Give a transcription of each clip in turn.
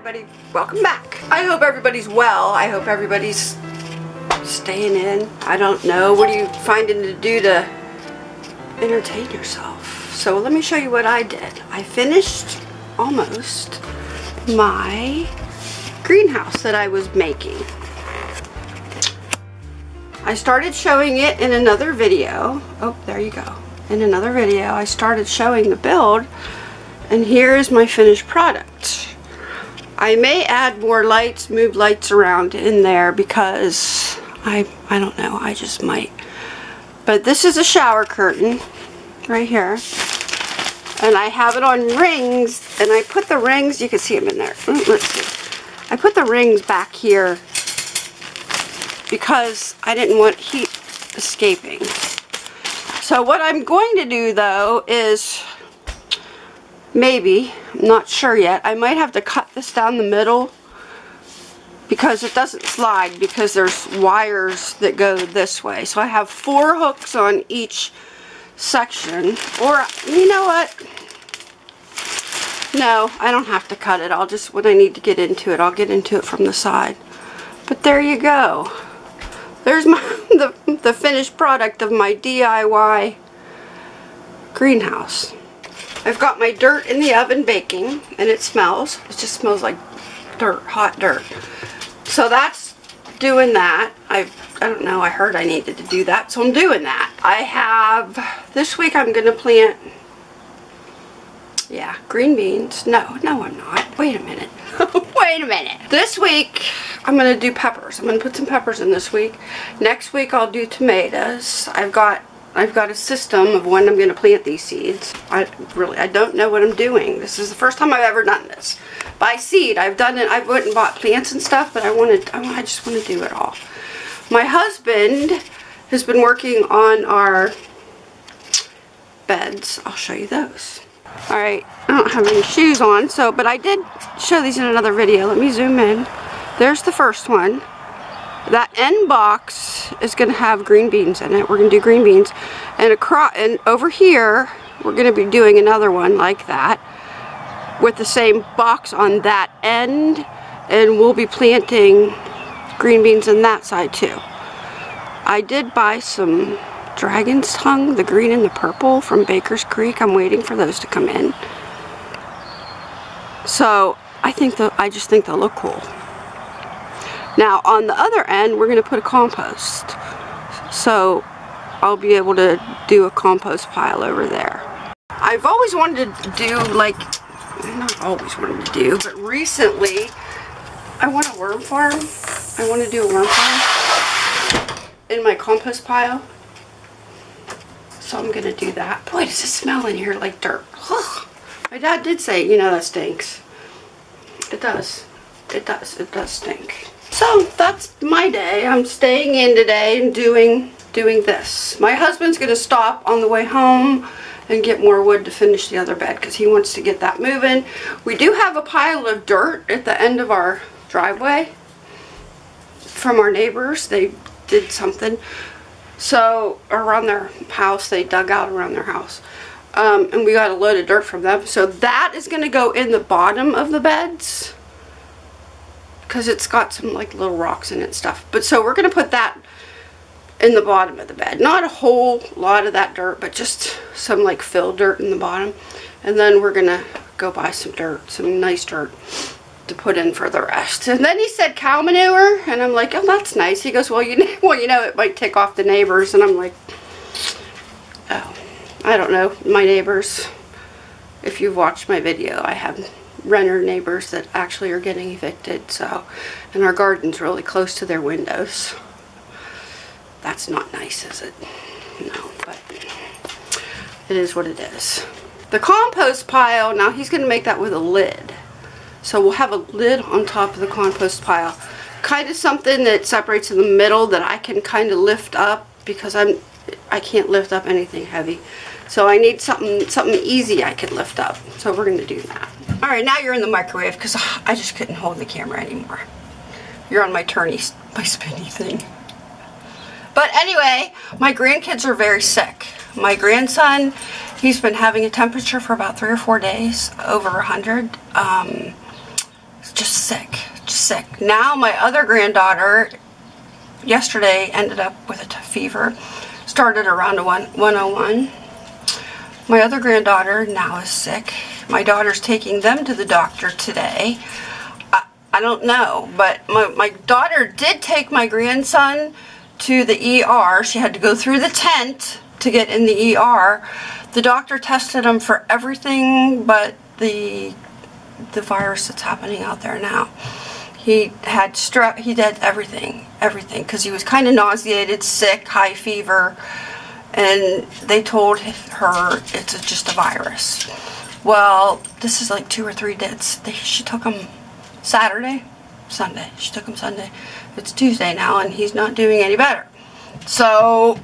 everybody, welcome back. I hope everybody's well. I hope everybody's staying in. I don't know. What are you finding to do to entertain yourself? So let me show you what I did. I finished almost my greenhouse that I was making. I started showing it in another video. Oh, there you go. In another video, I started showing the build and here's my finished product. I may add more lights, move lights around in there because I, I don't know, I just might. But this is a shower curtain right here. And I have it on rings and I put the rings, you can see them in there. Mm, let's see. I put the rings back here because I didn't want heat escaping. So what I'm going to do though is Maybe. I'm not sure yet. I might have to cut this down the middle because it doesn't slide because there's wires that go this way. So I have four hooks on each section. Or, you know what? No, I don't have to cut it. I'll just, when I need to get into it, I'll get into it from the side. But there you go. There's my the, the finished product of my DIY greenhouse. I've got my dirt in the oven baking and it smells. It just smells like dirt, hot dirt. So that's doing that. I I don't know, I heard I needed to do that, so I'm doing that. I have, this week I'm going to plant, yeah, green beans. No, no I'm not. Wait a minute. Wait a minute. This week I'm going to do peppers. I'm going to put some peppers in this week. Next week I'll do tomatoes. I've got I've got a system of when I'm going to plant these seeds. I really, I don't know what I'm doing. This is the first time I've ever done this. By seed, I've done it, I've went and bought plants and stuff, but I wanted, I just want to do it all. My husband has been working on our beds. I'll show you those. Alright, I don't have any shoes on, so, but I did show these in another video. Let me zoom in. There's the first one. That end box is going to have green beans in it. We're going to do green beans. And, across, and over here, we're going to be doing another one like that with the same box on that end. And we'll be planting green beans on that side too. I did buy some dragon's tongue, the green and the purple from Baker's Creek. I'm waiting for those to come in. So I think that I just think they'll look cool. Now on the other end, we're going to put a compost. So I'll be able to do a compost pile over there. I've always wanted to do like, not always wanted to do, but recently I want a worm farm. I want to do a worm farm in my compost pile. So I'm going to do that. Boy, does it smell in here like dirt. My dad did say, you know, that stinks. It does. It does. It does stink. So that's my day. I'm staying in today and doing doing this. My husband's going to stop on the way home and get more wood to finish the other bed because he wants to get that moving. We do have a pile of dirt at the end of our driveway from our neighbors. They did something. So around their house, they dug out around their house. Um, and we got a load of dirt from them. So that is going to go in the bottom of the beds because it's got some like little rocks in it and stuff. But so we're going to put that in the bottom of the bed. Not a whole lot of that dirt, but just some like fill dirt in the bottom. And then we're going to go buy some dirt, some nice dirt to put in for the rest. And then he said cow manure, and I'm like, oh, that's nice. He goes, well, you know, well, you know, it might tick off the neighbors. And I'm like, oh, I don't know, my neighbors. If you've watched my video, I have renter neighbors that actually are getting evicted. So, and our garden's really close to their windows. That's not nice, is it? No, but it is what it is. The compost pile, now he's going to make that with a lid. So we'll have a lid on top of the compost pile. Kind of something that separates in the middle that I can kind of lift up because I'm I can't lift up anything heavy. So I need something something easy I can lift up. So we're going to do that. Alright, now you're in the microwave because I just couldn't hold the camera anymore. You're on my turny, my spinny thing. But anyway, my grandkids are very sick. My grandson, he's been having a temperature for about three or four days, over 100. Um, just sick, just sick. Now my other granddaughter yesterday ended up with a fever. Started around a one, 101. My other granddaughter now is sick. My daughter's taking them to the doctor today. I, I don't know, but my, my daughter did take my grandson to the ER. She had to go through the tent to get in the ER. The doctor tested him for everything but the the virus that's happening out there now. He had strep, he did everything, everything, because he was kind of nauseated, sick, high fever, and they told her it's just a virus. Well, this is like two or three days. She took him Saturday, Sunday. She took him Sunday. It's Tuesday now, and he's not doing any better. So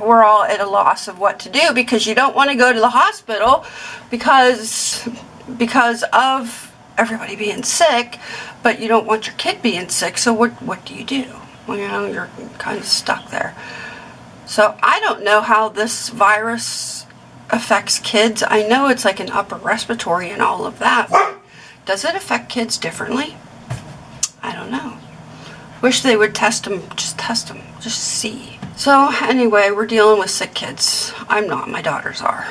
we're all at a loss of what to do because you don't want to go to the hospital because because of everybody being sick, but you don't want your kid being sick. So what what do you do? Well, you know, you're kind of stuck there. So I don't know how this virus affects kids. I know it's like an upper respiratory and all of that. Does it affect kids differently? I don't know. Wish they would test them, just test them, just see. So anyway, we're dealing with sick kids. I'm not, my daughters are.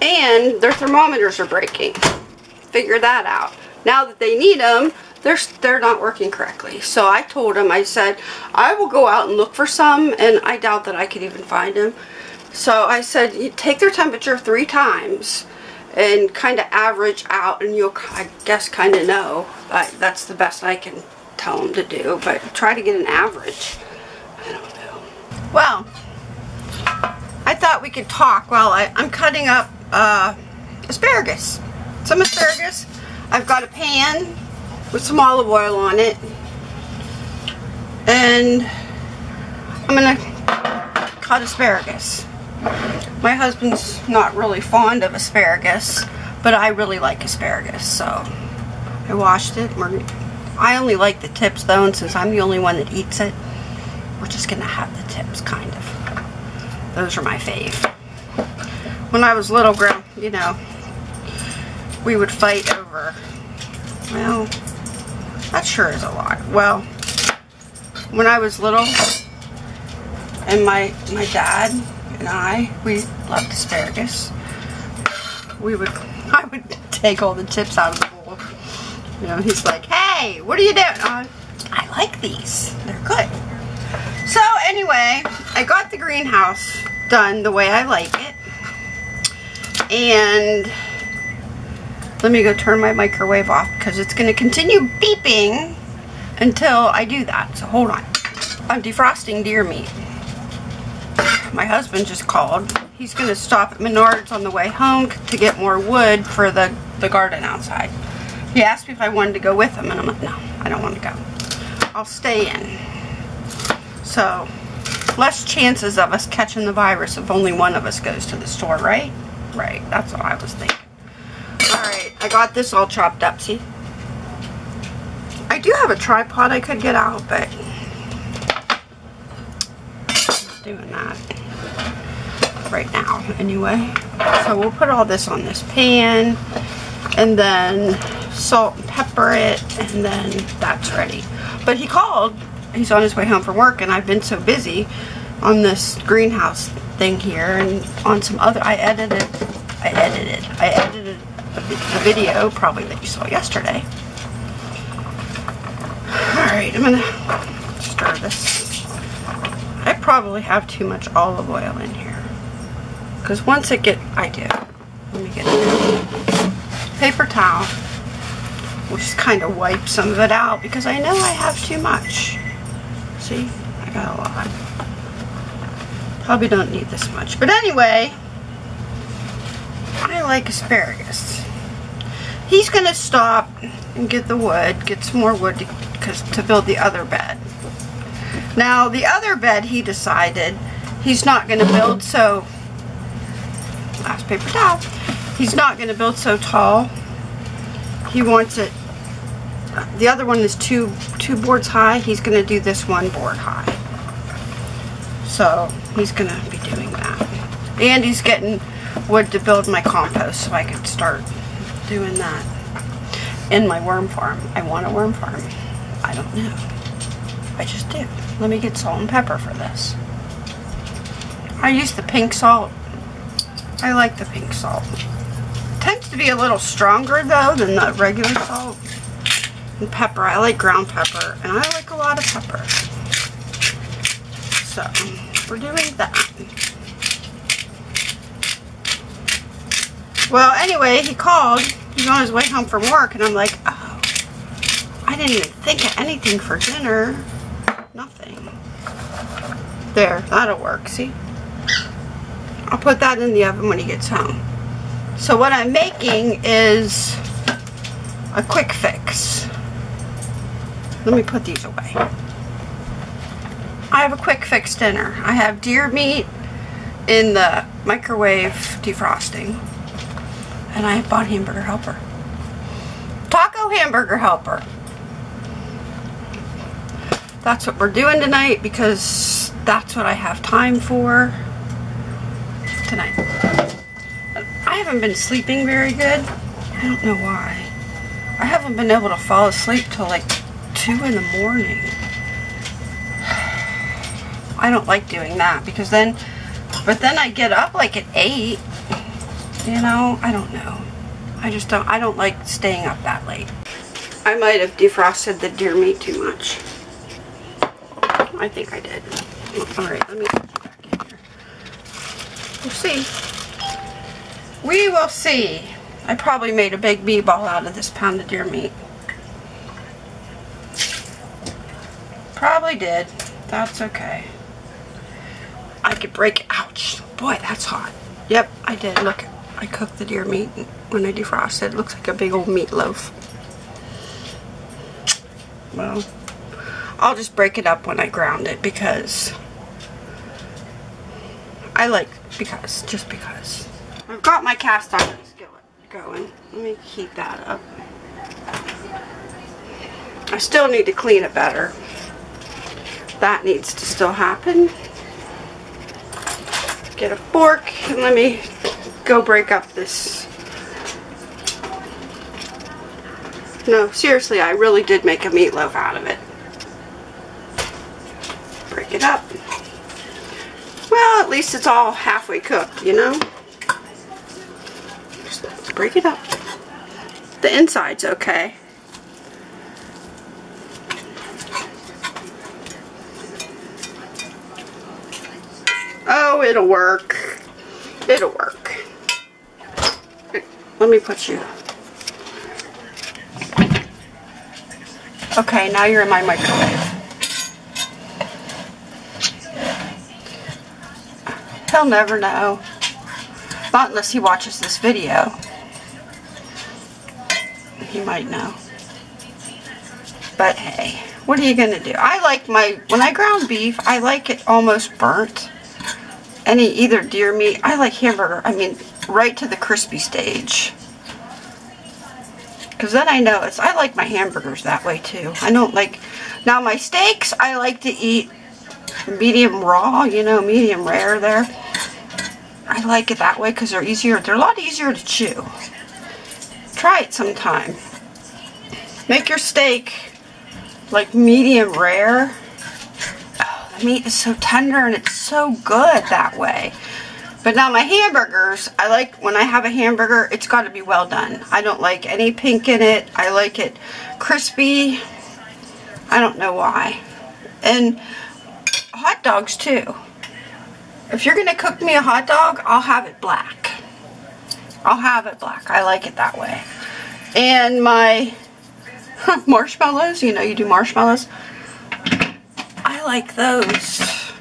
And their thermometers are breaking. Figure that out. Now that they need them, they're, they're not working correctly. So I told them, I said, I will go out and look for some, and I doubt that I could even find them. So I said, take their temperature three times and kind of average out, and you'll, I guess, kind of know. I, that's the best I can tell them to do, but try to get an average. I don't know. Well, I thought we could talk while I, I'm cutting up uh, asparagus. Some asparagus. I've got a pan with some olive oil on it. And I'm going to cut asparagus. My husband's not really fond of asparagus, but I really like asparagus, so I washed it. We're I only like the tips though, and since I'm the only one that eats it, we're just gonna have the tips, kind of. Those are my fave. When I was little, girl, you know, we would fight over, well, that sure is a lot. Well, when I was little, and my, my dad and I, we loved asparagus. We would, I would take all the chips out of the bowl. You know, he's like, hey, what are you doing? I like these. They're good. So anyway, I got the greenhouse done the way I like it. And let me go turn my microwave off because it's going to continue beeping until I do that. So hold on. I'm defrosting deer meat. My husband just called. He's going to stop at Menards on the way home to get more wood for the, the garden outside. He asked me if I wanted to go with him, and I'm like, no, I don't want to go. I'll stay in. So, less chances of us catching the virus if only one of us goes to the store, right? Right, that's what I was thinking. Alright, I got this all chopped up, see? I do have a tripod I could get out, but doing that right now anyway. So we'll put all this on this pan and then salt and pepper it, and then that's ready. But he called, he's on his way home from work, and I've been so busy on this greenhouse thing here, and on some other, I edited, I edited, I edited the video, probably that you saw yesterday. Alright, I'm gonna stir this. I probably have too much olive oil in here. Because once it get, I do. Let me get. Paper towel. We'll just kind of wipe some of it out because I know I have too much. See? I got a lot. Probably don't need this much. But anyway, I like asparagus. He's going to stop and get the wood, get some more wood to, cause, to build the other bed. Now, the other bed, he decided he's not going to build so, last paper towel, he's not going to build so tall he wants it the other one is two two boards high he's going to do this one board high so he's going to be doing that and he's getting wood to build my compost so I can start doing that in my worm farm. I want a worm farm. I don't know. I just do. Let me get salt and pepper for this. I use the pink salt. I like the pink salt. tends to be a little stronger though than the regular salt. And pepper. I like ground pepper and I like a lot of pepper. So we're doing that. Well, anyway, he called. He's on his way home from work, and I'm like, oh, I didn't even think of anything for dinner. Nothing. There, that'll work, see? I'll put that in the oven when he gets home. So what I'm making is a quick fix. Let me put these away. I have a quick fix dinner. I have deer meat in the microwave defrosting. And I have bought hamburger helper. Taco hamburger helper. That's what we're doing tonight because that's what I have time for tonight. I haven't been sleeping very good. I don't know why. I haven't been able to fall asleep till like 2 in the morning. I don't like doing that because then, but then I get up like at 8 you know, I don't know. I just don't, I don't like staying up that late. I might have defrosted the deer meat too much. I think I did. Alright, let me put you back in here. We'll see. We will see. I probably made a big meatball out of this pound of deer meat. Probably did. That's okay. I could break, ouch. Boy, that's hot. Yep, I did. Look, I cooked the deer meat when I defrosted. It looks like a big old meatloaf. Well, I'll just break it up when I ground it because I like, because, just because. I've got my cast iron skillet going. Let me heat that up. I still need to clean it better. That needs to still happen. Get a fork and let me go break up this. No, seriously, I really did make a meatloaf out of it. Break it up. At least it's all halfway cooked, you know? Just break it up. The inside's okay. Oh, it'll work. It'll work. Let me put you. Okay, now you're in my microwave. He'll never know. Not unless he watches this video. He might know. But hey, what are you going to do? I like my, when I ground beef, I like it almost burnt. Any, either deer meat, I like hamburger, I mean, right to the crispy stage. Because then I know it's, I like my hamburgers that way too. I don't like, now my steaks, I like to eat medium raw, you know, medium rare there. I like it that way because they're easier, they're a lot easier to chew. Try it sometime. Make your steak like medium rare. Oh, the meat is so tender and it's so good that way. But now my hamburgers, I like when I have a hamburger, it's got to be well done. I don't like any pink in it. I like it crispy. I don't know why. And hot dogs too. If you're going to cook me a hot dog, I'll have it black. I'll have it black. I like it that way. And my marshmallows, you know you do marshmallows. I like those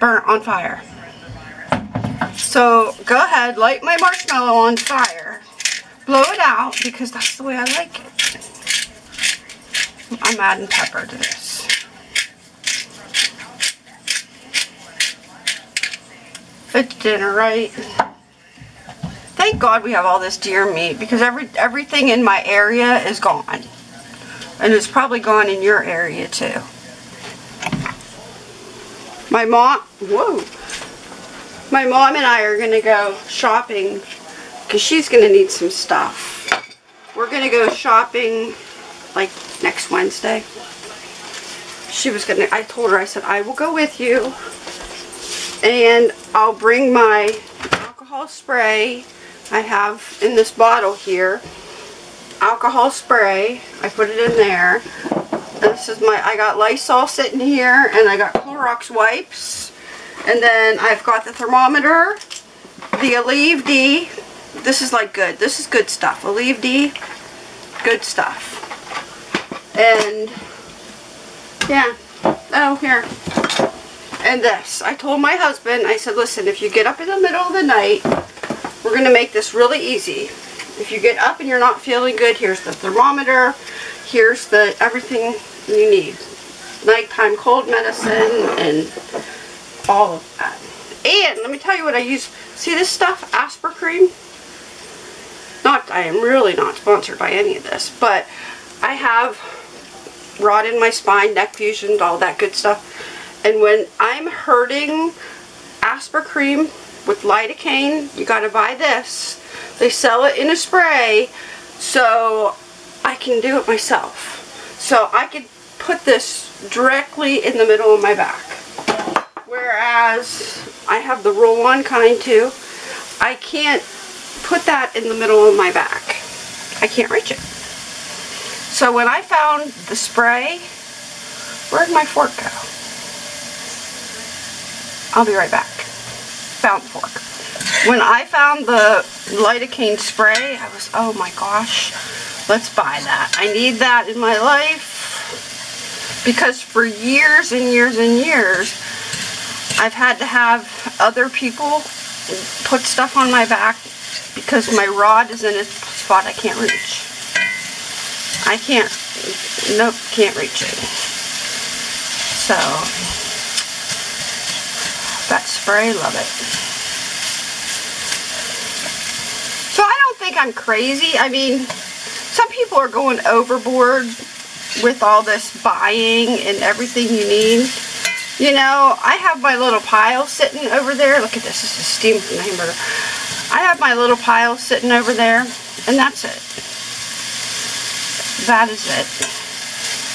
burnt on fire. So go ahead, light my marshmallow on fire. Blow it out because that's the way I like it. I'm adding pepper to this. It's dinner, right? Thank God we have all this deer meat because every everything in my area is gone. And it's probably gone in your area too. My mom, whoa, my mom and I are going to go shopping because she's going to need some stuff. we're gonna go shopping like next Wednesday. She was gonna, I told her, I said, I will go with you and I'll bring my alcohol spray I have in this bottle here. Alcohol spray. I put it in there. This is my, I got Lysol sitting here and I got Clorox wipes. And then I've got the thermometer, the Aleve D. This is like good. This is good stuff. Aleve D, good stuff. And yeah. Oh, here. And this. I told my husband, I said, listen, if you get up in the middle of the night, we're going to make this really easy. If you get up and you're not feeling good, here's the thermometer. Here's the everything you need. Nighttime cold medicine and all of that. And let me tell you what I use. See this stuff? Aspercreme? Not, I am really not sponsored by any of this, but I have rod in my spine, neck fusions, all that good stuff. And when I'm hurting, Aspercreme with lidocaine, you gotta buy this. They sell it in a spray, so I can do it myself. So I could put this directly in the middle of my back. Whereas I have the roll-on kind too. I can't put that in the middle of my back. I can't reach it. So when I found the spray, where'd my fork go? I'll be right back. Found fork. When I found the lidocaine spray, I was, oh my gosh, let's buy that. I need that in my life because for years and years and years, I've had to have other people put stuff on my back because my rod is in a spot I can't reach. I can't, nope, can't reach it. So, that spray, love it. So I don't think I'm crazy. I mean, some people are going overboard with all this buying and everything you need. You know, I have my little pile sitting over there. Look at this. This is steam from the hamburger. I have my little pile sitting over there, and that's it. That is it.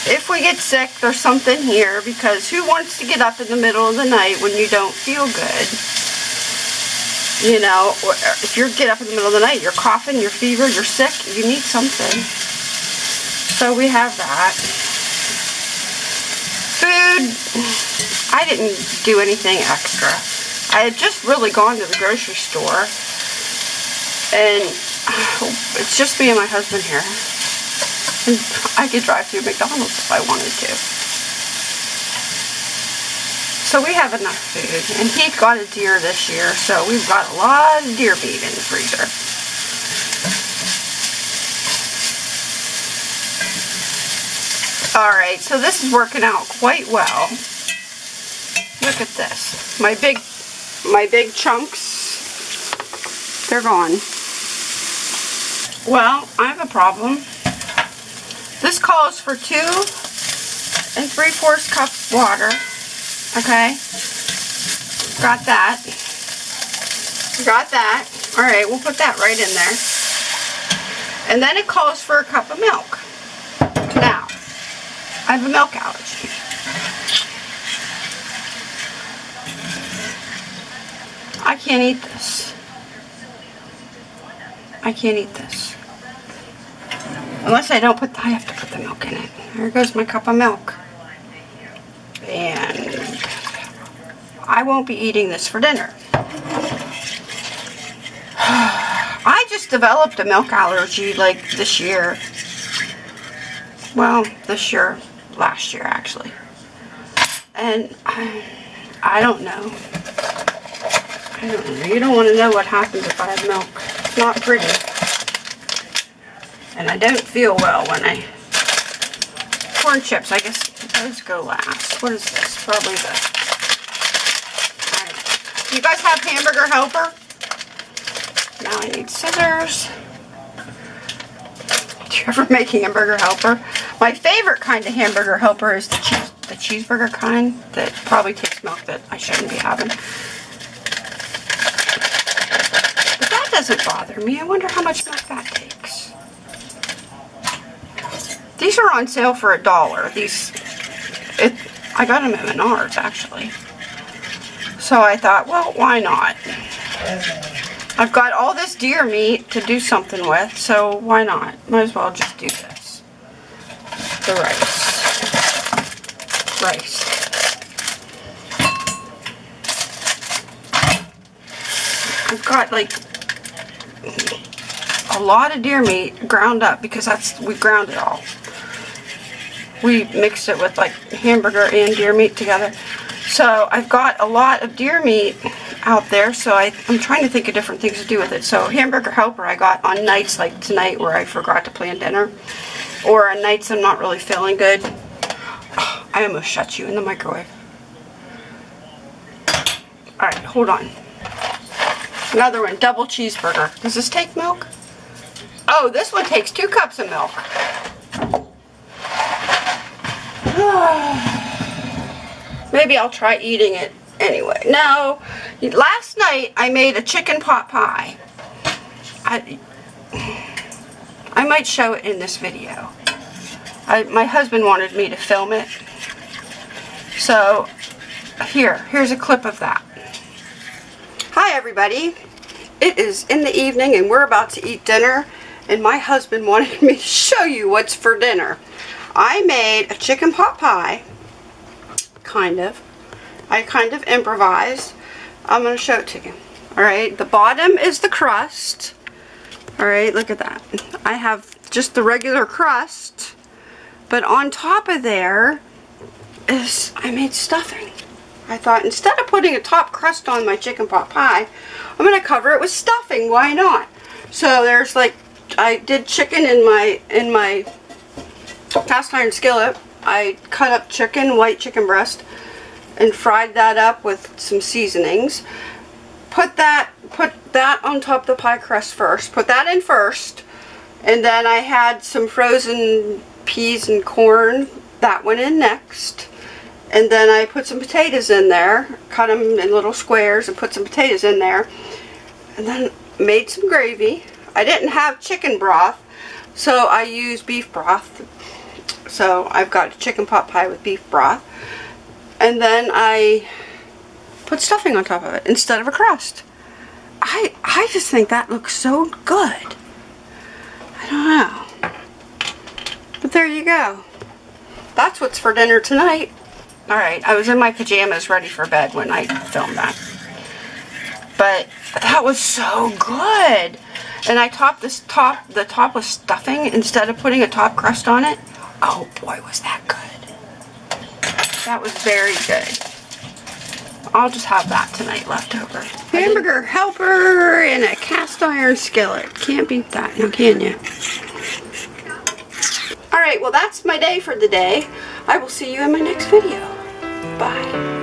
If we get sick, there's something here, because who wants to get up in the middle of the night when you don't feel good? You know, if you get up in the middle of the night, you're coughing, you're fever, you're sick, you need something. So we have that. Food, I didn't do anything extra. I had just really gone to the grocery store and it's just me and my husband here. I could drive through McDonald's if I wanted to. So we have enough food. And he got a deer this year, so we've got a lot of deer meat in the freezer. Alright, so this is working out quite well. Look at this. My big my big chunks, they're gone. Well, I have a problem. This calls for two and three-fourths cup water. Okay? Got that. Got that. Alright, we'll put that right in there. And then it calls for a cup of milk. Now, I have a milk allergy. I can't eat this. I can't eat this. Unless I don't put, I have to put the milk in it. There goes my cup of milk. And I won't be eating this for dinner. I just developed a milk allergy like this year. Well, this year, last year actually. And I, I don't know. I don't know. You don't want to know what happens if I have milk. It's not pretty. And I don't feel well when I... Corn chips, I guess those go last. What is this? Probably the... Do you guys have hamburger helper? Now I need scissors. Do you ever make hamburger helper? My favorite kind of hamburger helper is the cheese, the cheeseburger kind that probably takes milk that I shouldn't be having. But that doesn't bother me. I wonder how much milk that takes. These are on sale for a dollar. These, it, I got them at Menards actually. So I thought, well, why not? I've got all this deer meat to do something with, so why not? Might as well just do this. The rice. Rice. I've got like a lot of deer meat ground up because that's we ground it all. We mixed it with like hamburger and deer meat together. So I've got a lot of deer meat out there, so I, I'm trying to think of different things to do with it. So hamburger helper I got on nights like tonight where I forgot to plan dinner, or on nights I'm not really feeling good. I almost shut you in the microwave. Alright, hold on. Another one, double cheeseburger. Does this take milk? Oh, this one takes two cups of milk. Maybe I'll try eating it anyway. No, last night I made a chicken pot pie. I, I might show it in this video. I, my husband wanted me to film it. So, here, here's a clip of that. Hi everybody. It is in the evening and we're about to eat dinner and my husband wanted me to show you what's for dinner. I made a chicken pot pie kind of. I kind of improvised. I'm going to show it to you. Alright, the bottom is the crust. Alright, look at that. I have just the regular crust, but on top of there is, I made stuffing. I thought instead of putting a top crust on my chicken pot pie, I'm going to cover it with stuffing. Why not? So there's like, I did chicken in my, in my cast iron skillet. I cut up chicken, white chicken breast, and fried that up with some seasonings. Put that put that on top of the pie crust first. Put that in first. And then I had some frozen peas and corn. That went in next. And then I put some potatoes in there. Cut them in little squares and put some potatoes in there. And then made some gravy. I didn't have chicken broth. So I used beef broth so I've got chicken pot pie with beef broth. And then I put stuffing on top of it instead of a crust. I, I just think that looks so good. I don't know. But there you go. That's what's for dinner tonight. Alright, I was in my pajamas ready for bed when I filmed that. But that was so good. And I topped this top, the top with stuffing instead of putting a top crust on it. Oh boy, was that good. That was very good. I'll just have that tonight left over. Hamburger helper in a cast iron skillet. Can't beat that, now can you? Alright, well that's my day for the day. I will see you in my next video. Bye.